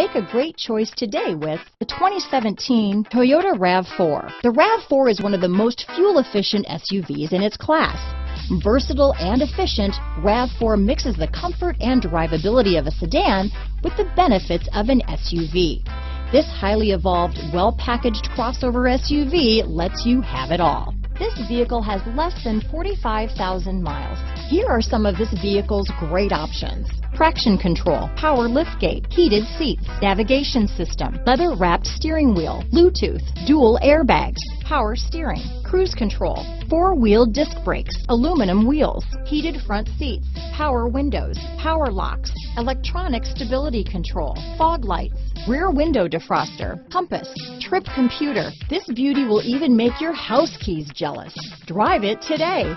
Make a great choice today with the 2017 Toyota RAV4. The RAV4 is one of the most fuel-efficient SUVs in its class. Versatile and efficient, RAV4 mixes the comfort and drivability of a sedan with the benefits of an SUV. This highly evolved, well-packaged crossover SUV lets you have it all. This vehicle has less than 45,000 miles. Here are some of this vehicle's great options. Traction control, power liftgate, heated seats, navigation system, leather wrapped steering wheel, Bluetooth, dual airbags, power steering, cruise control, four wheel disc brakes, aluminum wheels, heated front seats, power windows, power locks, electronic stability control, fog lights, rear window defroster, compass, trip computer. This beauty will even make your house keys jealous. Drive it today.